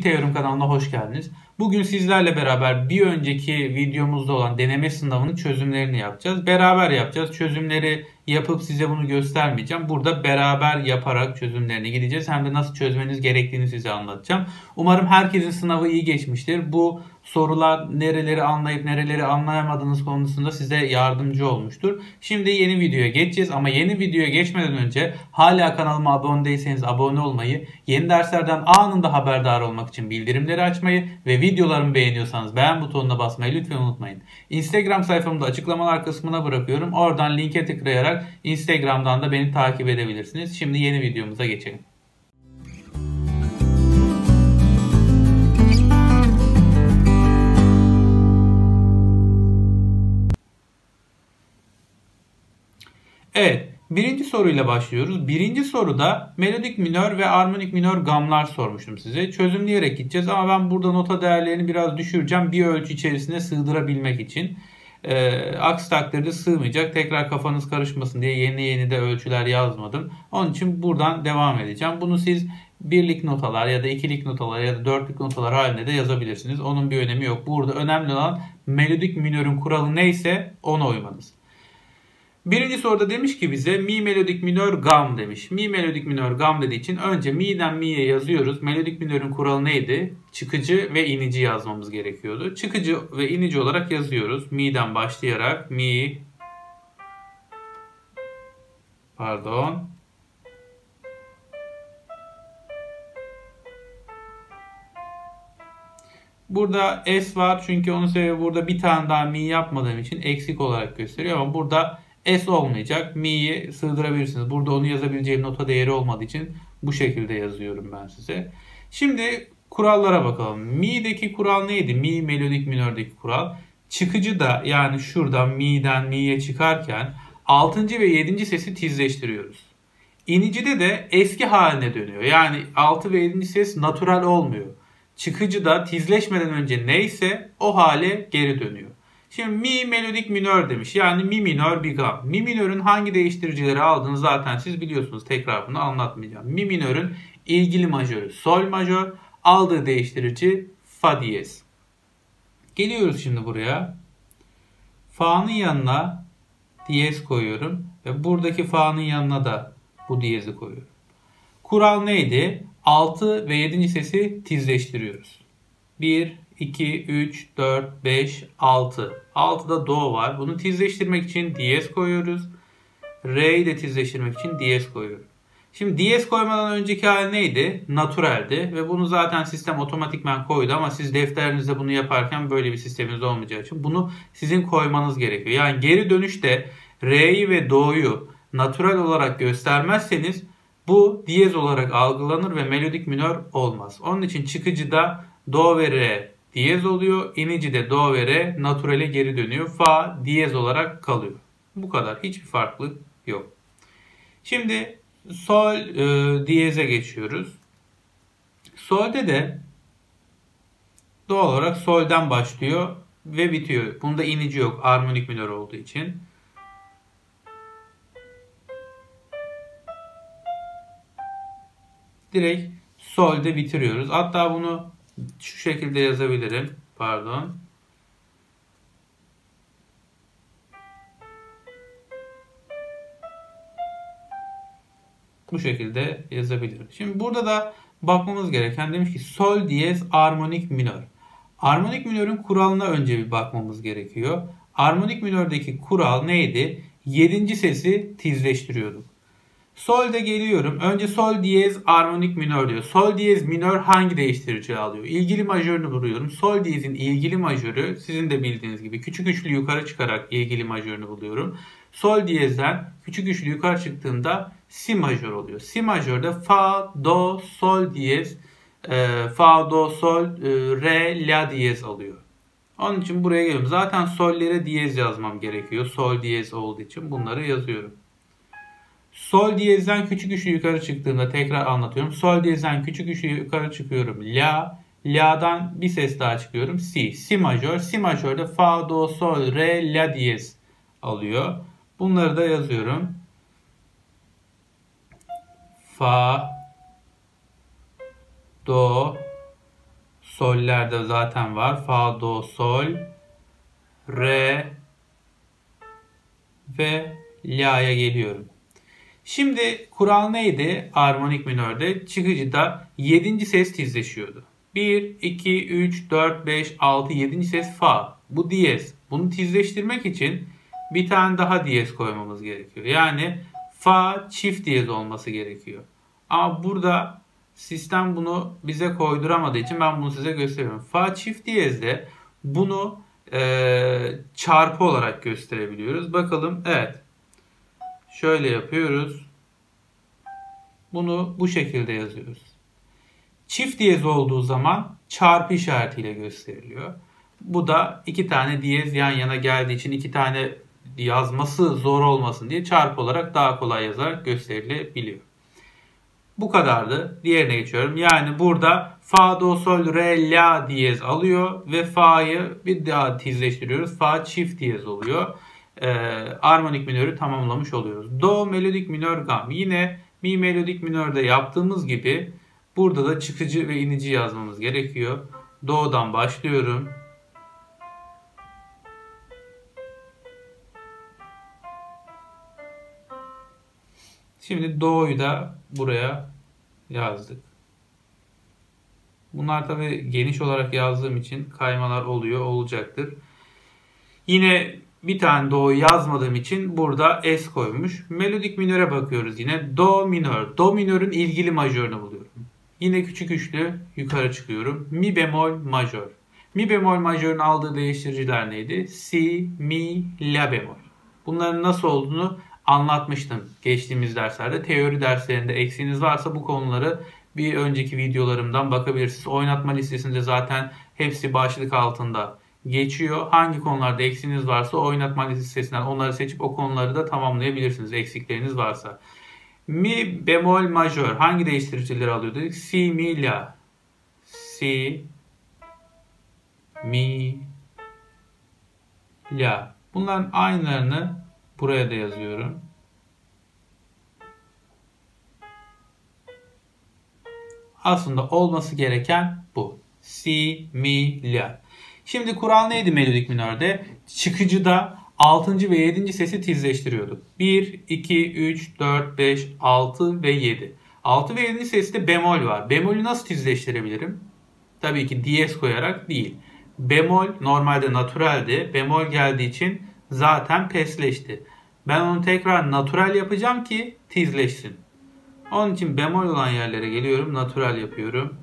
Müzik Teorim kanalına hoş geldiniz. Bugün sizlerle beraber bir önceki videomuzda olan deneme sınavının çözümlerini yapacağız. Beraber yapacağız. Çözümleri yapıp size bunu göstermeyeceğim. Burada beraber yaparak çözümlerine gideceğiz. Hem de nasıl çözmeniz gerektiğini size anlatacağım. Umarım herkesin sınavı iyi geçmiştir. Bu sorular nereleri anlayıp nereleri anlayamadığınız konusunda size yardımcı olmuştur. Şimdi yeni videoya geçeceğiz ama yeni videoya geçmeden önce hala kanalıma abone değilseniz abone olmayı, yeni derslerden anında haberdar olmak için bildirimleri açmayı ve videolarımı beğeniyorsanız beğen butonuna basmayı lütfen unutmayın. Instagram sayfamda açıklamalar kısmına bırakıyorum. Oradan linke tıklayarak Instagram'dan da beni takip edebilirsiniz. Şimdi yeni videomuza geçelim. Evet, birinci soruyla başlıyoruz. Birinci soruda melodik minör ve armonik minör gamlar sormuştum size. Çözümleyerek gideceğiz ama ben burada nota değerlerini biraz düşüreceğim bir ölçü içerisine sığdırabilmek için. E, aksi takdirde sığmayacak. Tekrar kafanız karışmasın diye yeni yeni de ölçüler yazmadım. Onun için buradan devam edeceğim. Bunu siz birlik notalar ya da ikilik notalar ya da dörtlük notalar halinde de yazabilirsiniz. Onun bir önemi yok. Burada önemli olan melodik minörün kuralı neyse ona uymanız. Birinci soruda demiş ki bize mi melodik minör gam demiş. Mi melodik minör gam dediği için önce mi'den mi'ye yazıyoruz. Melodik minörün kuralı neydi? Çıkıcı ve inici yazmamız gerekiyordu. Çıkıcı ve inici olarak yazıyoruz. Mi'den başlayarak mi pardon Burada S var çünkü onun sebebi burada bir tane daha mi yapmadığım için eksik olarak gösteriyor ama burada S olmayacak. Mi'yi sığdırabilirsiniz. Burada onu yazabileceğim nota değeri olmadığı için bu şekilde yazıyorum ben size. Şimdi kurallara bakalım. Mi'deki kural neydi? Mi melodik minördeki kural. Çıkıcı da yani şuradan mi'den mi'ye çıkarken 6. ve 7. sesi tizleştiriyoruz. İnicide de eski haline dönüyor. Yani 6 ve 7. ses natural olmuyor. Çıkıcı da tizleşmeden önce neyse o hale geri dönüyor. Şimdi mi melodik minör demiş. Yani mi minör bir gam. Mi minörün hangi değiştiricileri aldığını zaten siz biliyorsunuz. Tekrar bunu anlatmayacağım. Mi minörün ilgili majörü sol majör. Aldığı değiştirici fa diyez. Geliyoruz şimdi buraya. Fa'nın yanına diyez koyuyorum. Ve buradaki fa'nın yanına da bu diyezi koyuyorum. Kural neydi? 6 ve 7. sesi tizleştiriyoruz. 1, 2, 3, 4, 5, 6. 6'da do var. Bunu tizleştirmek için diyez koyuyoruz. Re'yi de tizleştirmek için diyez koyuyorum. Şimdi diyez koymadan önceki hal neydi? Naturaldi ve bunu zaten sistem otomatikman koydu ama siz defterinizde bunu yaparken böyle bir sisteminiz olmayacağı için bunu sizin koymanız gerekiyor. Yani geri dönüşte Re'yi ve Do'yu natural olarak göstermezseniz bu diyez olarak algılanır ve melodik minör olmaz. Onun için çıkıcıda Do ve Re diyez oluyor. İnici de do ve re naturale geri dönüyor. Fa diyez olarak kalıyor. Bu kadar. Hiçbir farklılık yok. Şimdi sol e, diyeze geçiyoruz. Solde de doğal olarak solden başlıyor ve bitiyor. Bunda inici yok. Armonik minör olduğu için. Direkt solde bitiriyoruz. Hatta bunu şu şekilde yazabilirim. Pardon. Bu şekilde yazabilirim. Şimdi burada da bakmamız gereken demiş ki sol diyez armonik minör. Armonik minörün kuralına önce bir bakmamız gerekiyor. Armonik minördeki kural neydi? Yedinci sesi tizleştiriyorduk. Sol'de geliyorum. Önce sol diyez armonik minör diyor. Sol diyez minör hangi değiştirici alıyor? İlgili majörünü buluyorum. Sol diyezin ilgili majörü sizin de bildiğiniz gibi küçük üçlü yukarı çıkarak ilgili majörünü buluyorum. Sol diyezden küçük üçlü yukarı çıktığında si majör oluyor. Si majörde fa, do, sol diyez, e, fa, do, sol, e, re, la diyez alıyor. Onun için buraya geliyorum. Zaten sollere diyez yazmam gerekiyor. Sol diyez olduğu için bunları yazıyorum. Sol diyezden küçük üçlü yukarı çıktığında tekrar anlatıyorum. Sol diyezden küçük üçlü yukarı çıkıyorum. La. La'dan bir ses daha çıkıyorum. Si. Si majör. Si majörde fa, do, sol, re, la diyez alıyor. Bunları da yazıyorum. Fa, do, Sollerde zaten var. Fa, do, sol, re ve la'ya geliyorum. Şimdi kural neydi armonik minörde? Çıkıcıda 7. ses tizleşiyordu. 1, 2, 3, 4, 5, 6, 7. ses fa. Bu diyez. Bunu tizleştirmek için bir tane daha diyez koymamız gerekiyor. Yani fa çift diyez olması gerekiyor. Ama burada sistem bunu bize koyduramadığı için ben bunu size gösteriyorum. Fa çift diyezde bunu e, çarpı olarak gösterebiliyoruz. Bakalım evet. Şöyle yapıyoruz. Bunu bu şekilde yazıyoruz. Çift diyez olduğu zaman çarpı işaretiyle gösteriliyor. Bu da iki tane diyez yan yana geldiği için iki tane yazması zor olmasın diye çarpı olarak daha kolay yazarak gösterilebiliyor. Bu kadardı. Diğerine geçiyorum. Yani burada fa, do, sol, re, la diyez alıyor ve fa'yı bir daha tizleştiriyoruz. Fa çift diyez oluyor. Ee, armonik minörü tamamlamış oluyoruz. Do melodik minör gam. Yine mi melodik minörde yaptığımız gibi burada da çıkıcı ve inici yazmamız gerekiyor. Do'dan başlıyorum. Şimdi Do'yu da buraya yazdık. Bunlar tabi geniş olarak yazdığım için kaymalar oluyor, olacaktır. Yine bir tane do yazmadığım için burada S koymuş. Melodik minöre bakıyoruz yine. Do minör. Do minörün ilgili majörünü buluyorum. Yine küçük üçlü yukarı çıkıyorum. Mi bemol majör. Mi bemol majörün aldığı değiştiriciler neydi? Si, mi, la bemol. Bunların nasıl olduğunu anlatmıştım geçtiğimiz derslerde. Teori derslerinde eksiğiniz varsa bu konuları bir önceki videolarımdan bakabilirsiniz. Oynatma listesinde zaten hepsi başlık altında geçiyor. Hangi konularda eksiğiniz varsa oynatma listesinden onları seçip o konuları da tamamlayabilirsiniz eksikleriniz varsa. Mi bemol majör hangi değiştiricileri alıyor dedik? Si, mi, la. Si, mi, la. Bunların aynılarını buraya da yazıyorum. Aslında olması gereken bu. Si, mi, la. Şimdi kural neydi melodik minörde? Çıkıcıda 6. ve 7. sesi tizleştiriyorduk. 1, 2, 3, 4, 5, 6 ve 7. 6 ve 7. seste bemol var. Bemolü nasıl tizleştirebilirim? Tabii ki diyez koyarak değil. Bemol normalde naturaldi. Bemol geldiği için zaten pesleşti. Ben onu tekrar natural yapacağım ki tizleşsin. Onun için bemol olan yerlere geliyorum. Natural yapıyorum.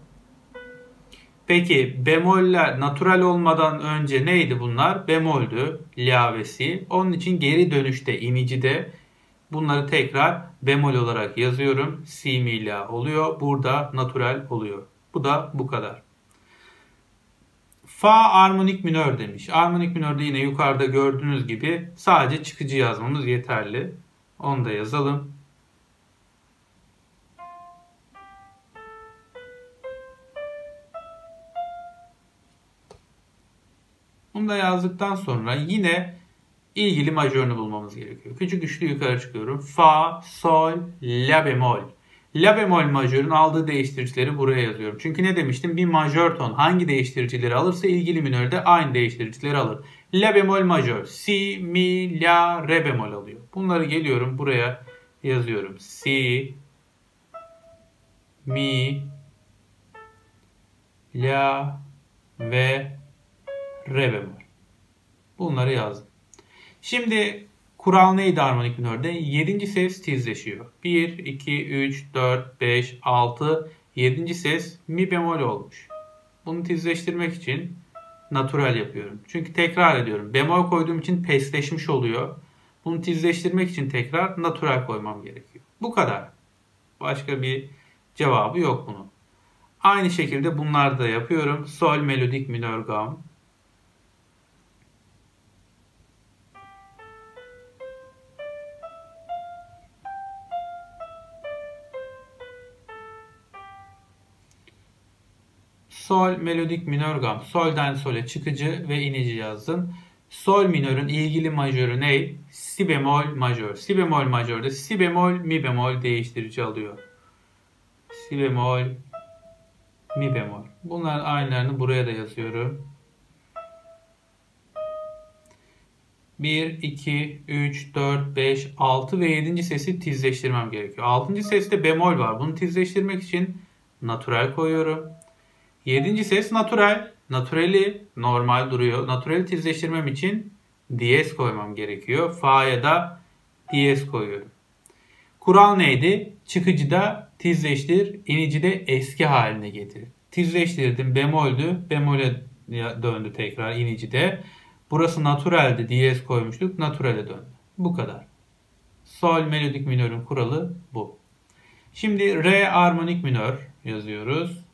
Peki bemoller natural olmadan önce neydi bunlar? Bemoldü, la ve si. Onun için geri dönüşte inicide bunları tekrar bemol olarak yazıyorum. Si mi la oluyor. Burada natural oluyor. Bu da bu kadar. Fa armonik minör demiş. Armonik minörde yine yukarıda gördüğünüz gibi sadece çıkıcı yazmamız yeterli. Onu da yazalım. Bunu da yazdıktan sonra yine ilgili majörünü bulmamız gerekiyor. Küçük üçlü yukarı çıkıyorum. Fa, sol, la bemol. La bemol majörün aldığı değiştiricileri buraya yazıyorum. Çünkü ne demiştim? Bir majör ton hangi değiştiricileri alırsa ilgili minörde aynı değiştiricileri alır. La bemol majör. Si, mi, la, re bemol alıyor. Bunları geliyorum buraya yazıyorum. Si, mi, la ve re bemol. Bunları yazdım. Şimdi kural neydi harmonik minörde? 7. ses tizleşiyor. 1, 2, 3, 4, 5, 6, 7. ses mi bemol olmuş. Bunu tizleştirmek için natural yapıyorum. Çünkü tekrar ediyorum. Bemol koyduğum için pesleşmiş oluyor. Bunu tizleştirmek için tekrar natural koymam gerekiyor. Bu kadar. Başka bir cevabı yok bunun. Aynı şekilde bunları da yapıyorum. Sol melodik minör gam. Sol melodik minör gam. Sol'den sole çıkıcı ve inici yazdım. Sol minörün ilgili majörü ne? Si bemol majör. Si bemol majörde si bemol mi bemol değiştirici alıyor. Si bemol mi bemol. Bunların aynılarını buraya da yazıyorum. 1, 2, 3, 4, 5, 6 ve 7. sesi tizleştirmem gerekiyor. 6. seste bemol var. Bunu tizleştirmek için natural koyuyorum. 7. ses natural. Naturali normal duruyor. Naturali tizleştirmem için diyez koymam gerekiyor. Fa'ya da diyez koyuyorum. Kural neydi? Çıkıcıda tizleştir, inicide eski haline getir. Tizleştirdim, bemoldü, bemole döndü tekrar inicide. Burası naturaldi, diyez koymuştuk, naturale döndü. Bu kadar. Sol melodik minörün kuralı bu. Şimdi re armonik minör yazıyoruz.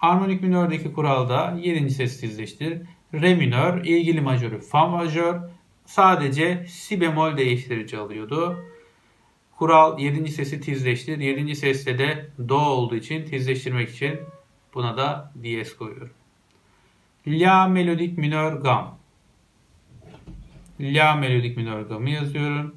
Armonik minördeki kuralda 7. ses tizleştir. Re minör, ilgili majörü fa majör. Sadece si bemol değiştirici alıyordu. Kural 7. sesi tizleştir. 7. seste de do olduğu için tizleştirmek için buna da diyez koyuyorum. La melodik minör gam. La melodik minör gamı yazıyorum.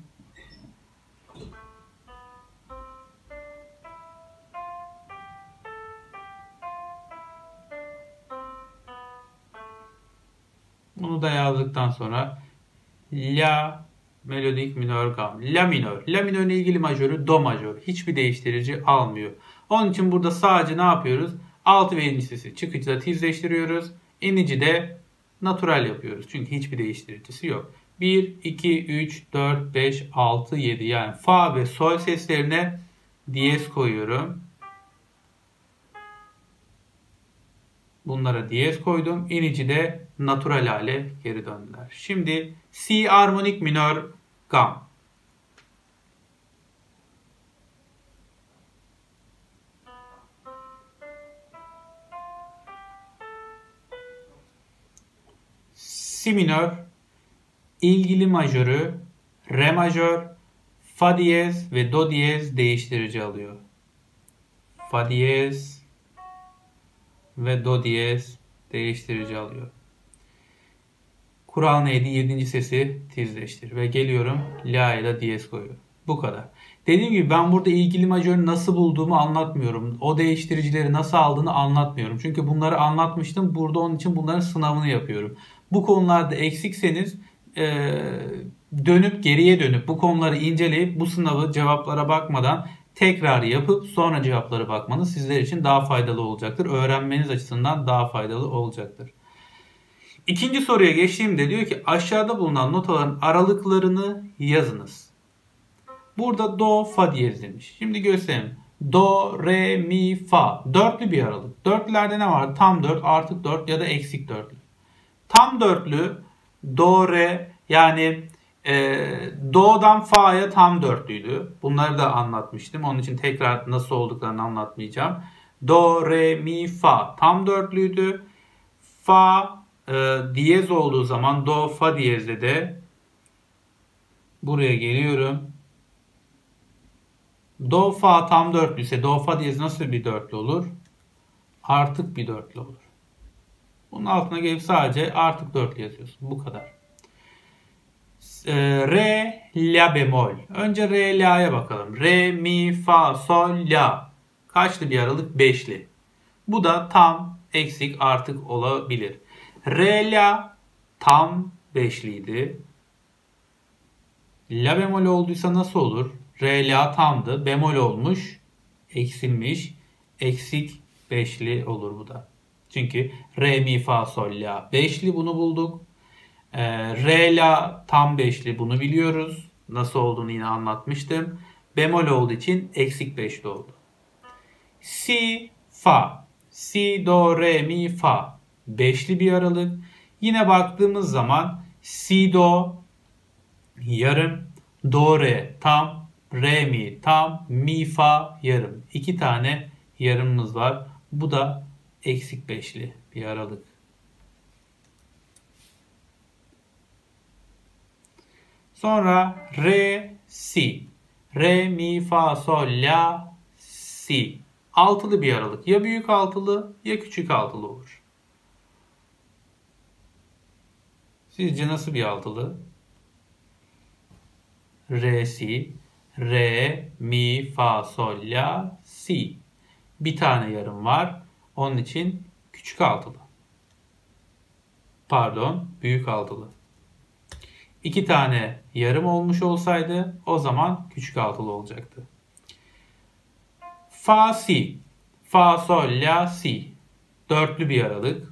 Bunu da yazdıktan sonra La melodik minör gam. La minör. La minörle ilgili majörü do majör. Hiçbir değiştirici almıyor. Onun için burada sadece ne yapıyoruz? 6 ve 7. sesi çıkıcıda tizleştiriyoruz. İnici de natural yapıyoruz. Çünkü hiçbir değiştiricisi yok. 1, 2, 3, 4, 5, 6, 7 yani fa ve sol seslerine diyez koyuyorum. Bunlara diyez koydum. İnici de natural hale geri döndüler. Şimdi Si armonik minör gam. Si minör ilgili majörü re majör, fa diyez ve do diyez değiştirici alıyor. Fa diyez ve do diyez değiştirici alıyor. Kural neydi? 7. sesi tizleştir. Ve geliyorum la ile diyez koyuyorum. Bu kadar. Dediğim gibi ben burada ilgili majörü nasıl bulduğumu anlatmıyorum. O değiştiricileri nasıl aldığını anlatmıyorum. Çünkü bunları anlatmıştım. Burada onun için bunların sınavını yapıyorum. Bu konularda eksikseniz e, dönüp geriye dönüp bu konuları inceleyip bu sınavı cevaplara bakmadan tekrar yapıp sonra cevaplara bakmanız sizler için daha faydalı olacaktır. Öğrenmeniz açısından daha faydalı olacaktır. İkinci soruya geçtiğimde diyor ki aşağıda bulunan notaların aralıklarını yazınız. Burada do, fa diyez demiş. Şimdi göstereyim. Do, re, mi, fa. Dörtlü bir aralık. Dörtlülerde ne var? Tam dört, artık dört ya da eksik dörtlü. Tam dörtlü do, re yani e, do'dan fa'ya tam dörtlüydü. Bunları da anlatmıştım. Onun için tekrar nasıl olduklarını anlatmayacağım. Do, re, mi, fa tam dörtlüydü. Fa, e, diyez olduğu zaman do fa diyezde de buraya geliyorum. Do fa tam dörtlü ise do fa diyez nasıl bir dörtlü olur? Artık bir dörtlü olur. Bunun altına gelip sadece artık dörtlü yazıyorsun. Bu kadar. E, re, la bemol. Önce re, la'ya bakalım. Re, mi, fa, sol, la. Kaçlı bir aralık? Beşli. Bu da tam, eksik, artık olabilir. Re la tam beşliydi. La bemol olduysa nasıl olur? Re la tamdı. Bemol olmuş. Eksilmiş. Eksik beşli olur bu da. Çünkü re mi fa sol la beşli bunu bulduk. E, re la tam beşli bunu biliyoruz. Nasıl olduğunu yine anlatmıştım. Bemol olduğu için eksik beşli oldu. Si fa. Si do re mi fa beşli bir aralık. Yine baktığımız zaman si do yarım, do re tam, re mi tam, mi fa yarım. İki tane yarımımız var. Bu da eksik beşli bir aralık. Sonra re si. Re mi fa sol la si. Altılı bir aralık. Ya büyük altılı ya küçük altılı olur. Sizce nasıl bir altılı? re, si, re, mi, fa, sol, la, si. Bir tane yarım var. Onun için küçük altılı. Pardon, büyük altılı. İki tane yarım olmuş olsaydı o zaman küçük altılı olacaktı. Fa, si. Fa, sol, la, si. Dörtlü bir aralık.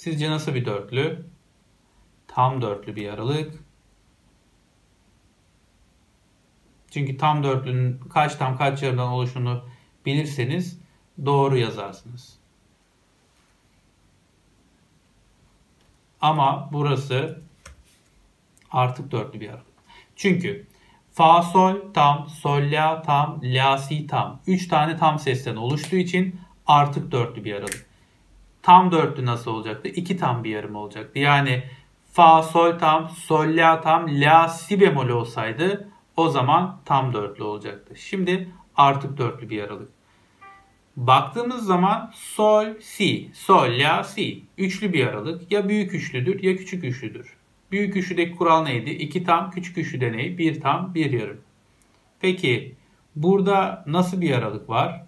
Sizce nasıl bir dörtlü? Tam dörtlü bir aralık. Çünkü tam dörtlünün kaç tam kaç yarımdan oluşunu bilirseniz doğru yazarsınız. Ama burası artık dörtlü bir aralık. Çünkü fa sol tam, sol la tam, la si tam. Üç tane tam sesten oluştuğu için artık dörtlü bir aralık. Tam dörtlü nasıl olacaktı? İki tam bir yarım olacaktı. Yani fa sol tam, sol la tam, la si bemol olsaydı o zaman tam dörtlü olacaktı. Şimdi artık dörtlü bir aralık. Baktığımız zaman sol, si, sol, la, si. Üçlü bir aralık. Ya büyük üçlüdür ya küçük üçlüdür. Büyük üçlüdeki kural neydi? İki tam, küçük üçlüde ne? Bir tam, bir yarım. Peki burada nasıl bir aralık var?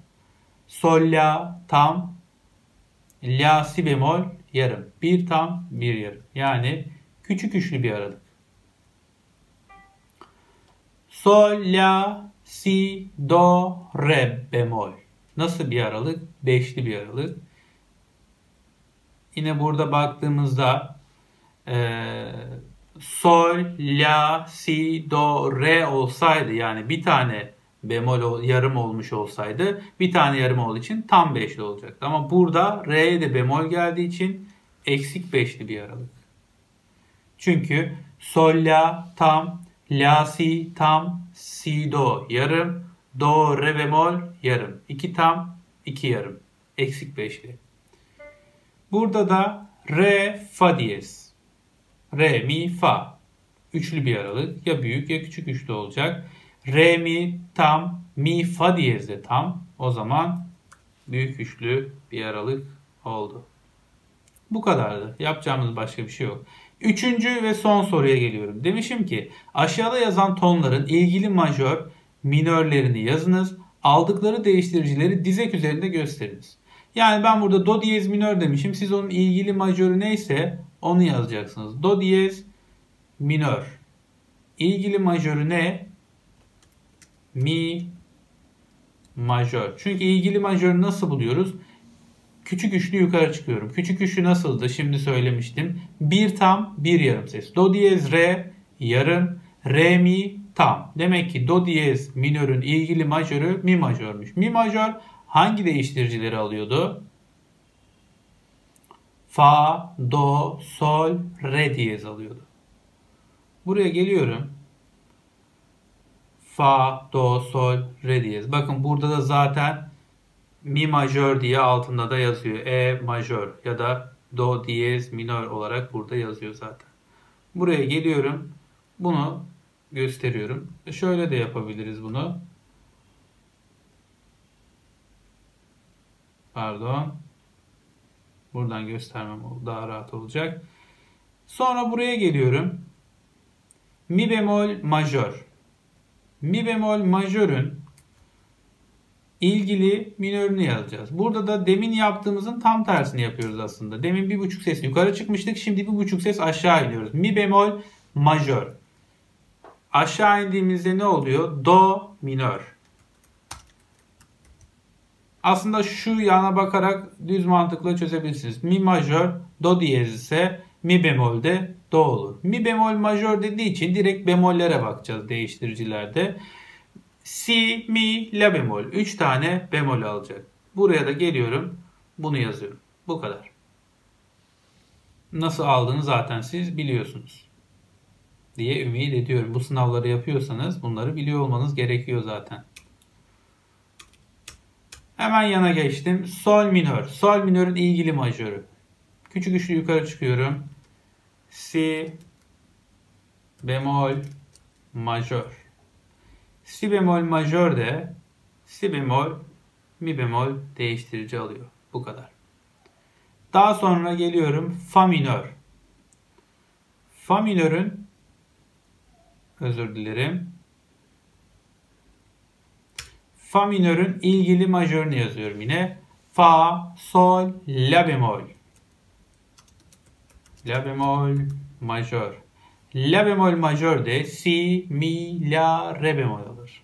Sol, la, tam, la, si bemol, yarım. Bir tam, bir yarım. Yani küçük üçlü bir aralık. Sol, la, si, do, re bemol. Nasıl bir aralık? Beşli bir aralık. Yine burada baktığımızda e, sol, la, si, do, re olsaydı yani bir tane bemol yarım olmuş olsaydı bir tane yarım olduğu için tam beşli olacaktı. Ama burada re'ye de bemol geldiği için eksik beşli bir aralık. Çünkü sol, la tam, la, si tam, si, do yarım, Do, re bemol, yarım. 2 tam, 2 yarım. Eksik beşli. Burada da re, fa diyez. Re, mi, fa. Üçlü bir aralık. Ya büyük ya küçük üçlü olacak. Re, mi, tam, mi, fa diyez de tam. O zaman büyük üçlü bir aralık oldu. Bu kadardı. Yapacağımız başka bir şey yok. Üçüncü ve son soruya geliyorum. Demişim ki aşağıda yazan tonların ilgili majör minörlerini yazınız. Aldıkları değiştiricileri dizek üzerinde gösteriniz. Yani ben burada do diyez minör demişim. Siz onun ilgili majörü neyse onu yazacaksınız. Do diyez minör. İlgili majörü ne? Mi majör. Çünkü ilgili majörü nasıl buluyoruz? Küçük üçlü yukarı çıkıyorum. Küçük üçlü nasıldı? Şimdi söylemiştim. Bir tam, bir yarım ses. Do diyez re, yarım. Re mi, tam. Demek ki do diyez minörün ilgili majörü mi majörmüş. Mi majör hangi değiştiricileri alıyordu? Fa, do, sol, re diyez alıyordu. Buraya geliyorum. Fa, do, sol, re diyez. Bakın burada da zaten mi majör diye altında da yazıyor. E majör ya da do diyez minör olarak burada yazıyor zaten. Buraya geliyorum. Bunu gösteriyorum. Şöyle de yapabiliriz bunu. Pardon. Buradan göstermem daha rahat olacak. Sonra buraya geliyorum. Mi bemol majör. Mi bemol majörün ilgili minörünü yazacağız. Burada da demin yaptığımızın tam tersini yapıyoruz aslında. Demin bir buçuk ses yukarı çıkmıştık. Şimdi bir buçuk ses aşağı iniyoruz. Mi bemol majör. Aşağı indiğimizde ne oluyor? Do minör. Aslında şu yana bakarak düz mantıkla çözebilirsiniz. Mi majör, do diyez ise mi bemolde do olur. Mi bemol majör dediği için direkt bemollere bakacağız değiştiricilerde. Si, mi, la bemol. 3 tane bemol alacak. Buraya da geliyorum. Bunu yazıyorum. Bu kadar. Nasıl aldığını zaten siz biliyorsunuz diye ümit ediyorum. Bu sınavları yapıyorsanız bunları biliyor olmanız gerekiyor zaten. Hemen yana geçtim. Sol minör. Sol minörün ilgili majörü. Küçük üçlü yukarı çıkıyorum. Si bemol majör. Si bemol majör de si bemol mi bemol değiştirici alıyor. Bu kadar. Daha sonra geliyorum fa minör. Fa minörün Özür dilerim. Fa minörün ilgili majörünü yazıyorum yine. Fa, sol, la bemol. La bemol majör. La bemol majör de si, mi, la, re bemol alır.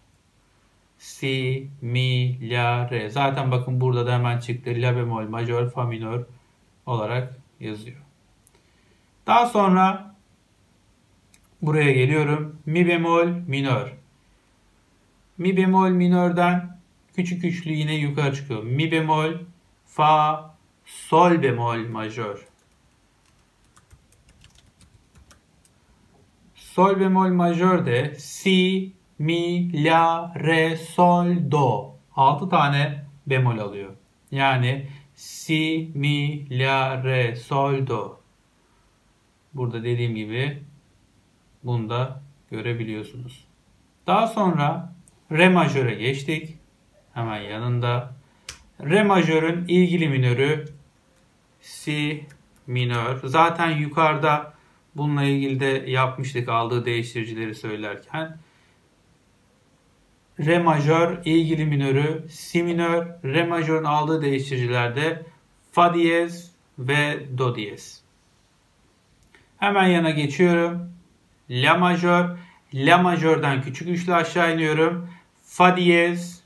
Si, mi, la, re. Zaten bakın burada da hemen çıktı. La bemol majör, fa minör olarak yazıyor. Daha sonra buraya geliyorum. Mi bemol minör. Mi bemol minörden küçük üçlü yine yukarı çıkıyor. Mi bemol, fa, sol bemol majör. Sol bemol majör de si, mi, la, re, sol, do. 6 tane bemol alıyor. Yani si, mi, la, re, sol, do. Burada dediğim gibi bunu da görebiliyorsunuz. Daha sonra re majöre geçtik. Hemen yanında. Re majörün ilgili minörü si minör. Zaten yukarıda bununla ilgili de yapmıştık aldığı değiştiricileri söylerken. Re majör ilgili minörü si minör. Re majörün aldığı değiştiricilerde fa diyez ve do diyez. Hemen yana geçiyorum. La majör. La majörden küçük üçlü aşağı iniyorum. Fa diyez.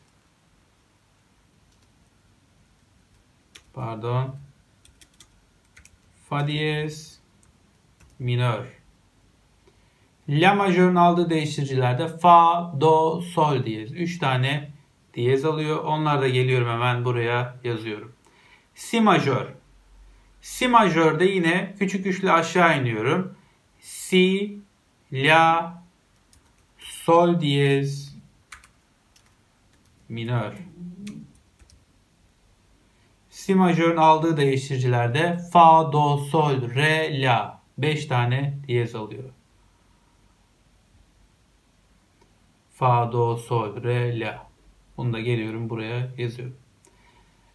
Pardon. Fa diyez. Minör. La majörün aldığı değiştiricilerde fa, do, sol diyez. 3 tane diyez alıyor. Onlar da geliyorum hemen buraya yazıyorum. Si majör. Si majörde yine küçük üçlü aşağı iniyorum. Si, la, sol diyez, minör. Si majörün aldığı değiştiricilerde fa, do, sol, re, la. 5 tane diyez alıyor. Fa, do, sol, re, la. Bunu da geliyorum buraya yazıyorum.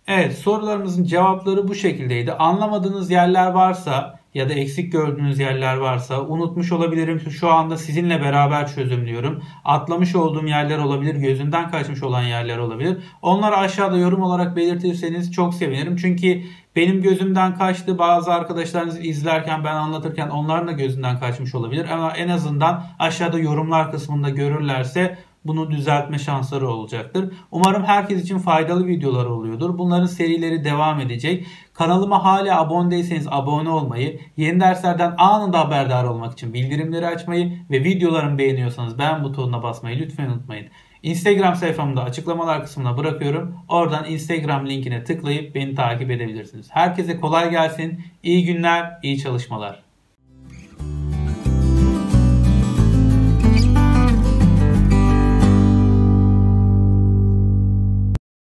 Evet sorularımızın cevapları bu şekildeydi. Anlamadığınız yerler varsa ya da eksik gördüğünüz yerler varsa unutmuş olabilirim. Şu anda sizinle beraber çözümlüyorum. Atlamış olduğum yerler olabilir, gözünden kaçmış olan yerler olabilir. Onları aşağıda yorum olarak belirtirseniz çok sevinirim. Çünkü benim gözümden kaçtı. Bazı arkadaşlarınız izlerken ben anlatırken onların da gözünden kaçmış olabilir. Ama en azından aşağıda yorumlar kısmında görürlerse bunu düzeltme şansları olacaktır. Umarım herkes için faydalı videolar oluyordur. Bunların serileri devam edecek. Kanalıma hala abone değilseniz abone olmayı, yeni derslerden anında haberdar olmak için bildirimleri açmayı ve videolarımı beğeniyorsanız beğen butonuna basmayı lütfen unutmayın. Instagram sayfamda açıklamalar kısmına bırakıyorum. Oradan Instagram linkine tıklayıp beni takip edebilirsiniz. Herkese kolay gelsin. İyi günler, iyi çalışmalar.